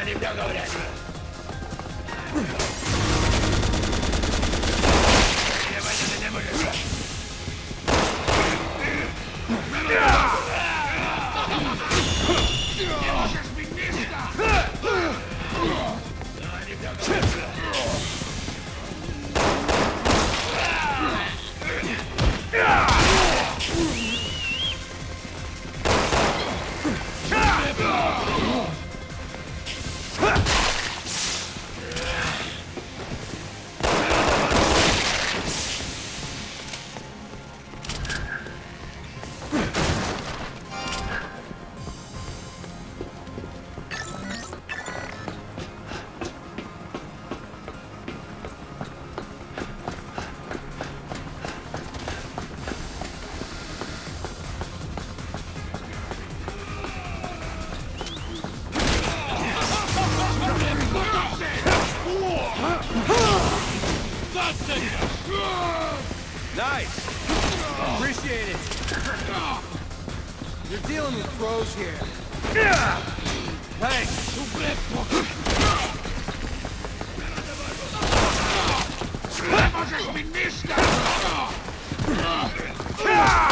Они меня говорят. Thanks. Hell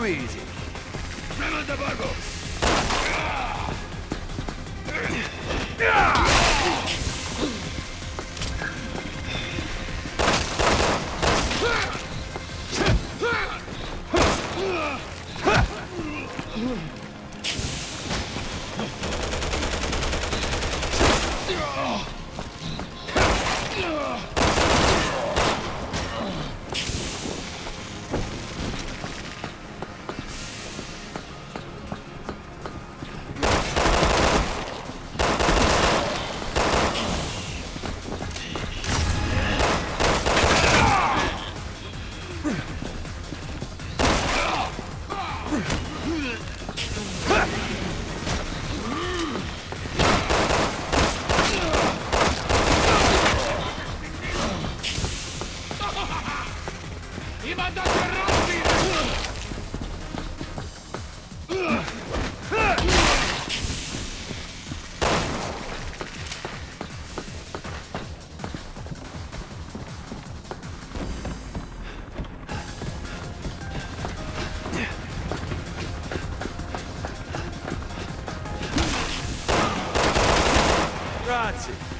too easy. Remember the barbos! 起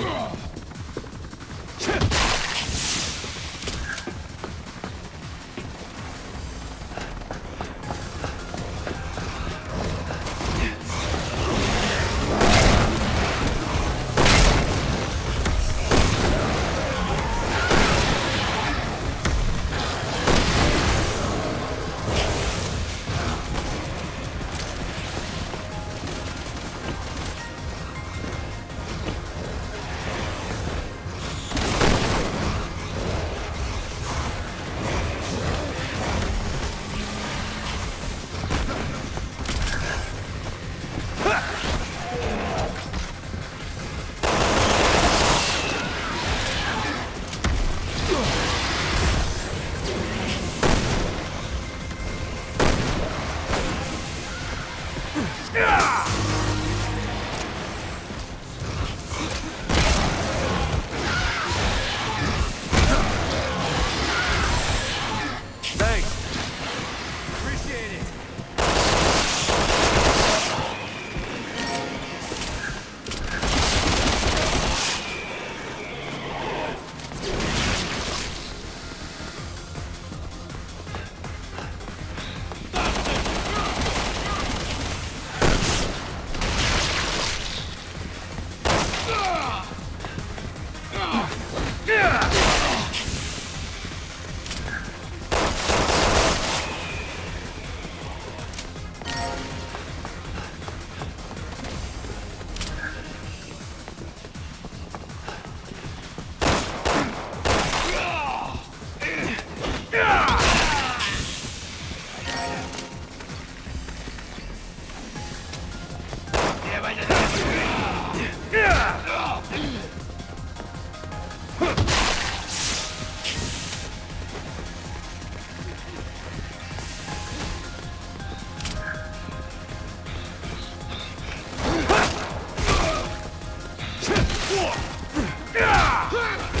Ah!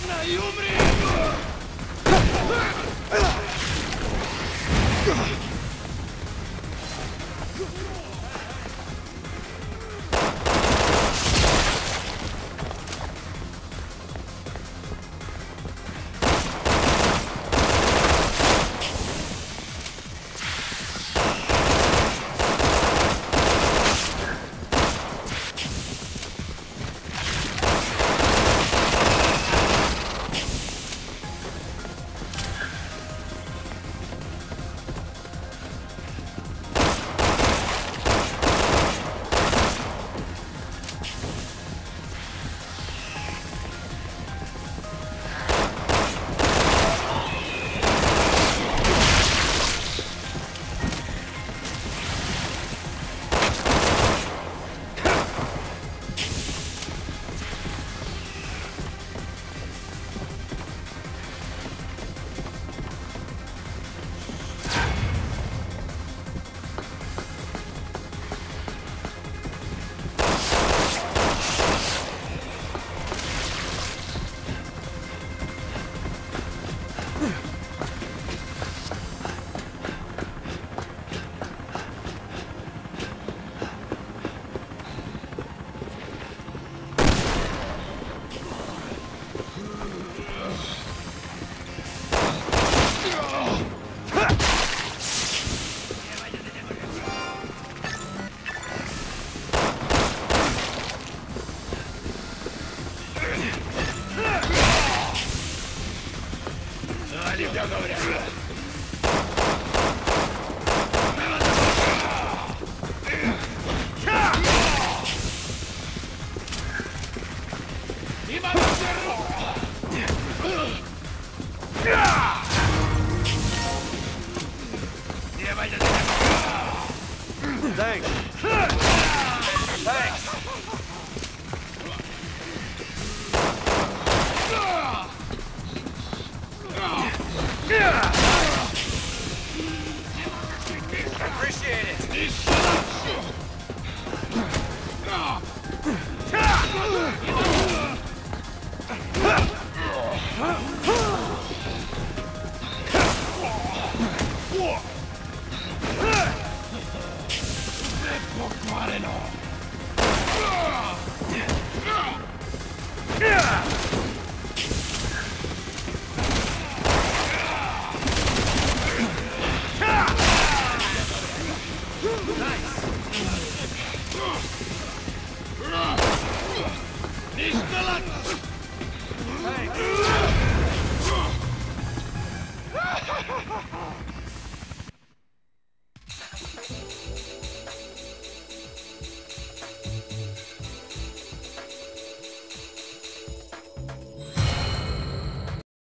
ровно и умри!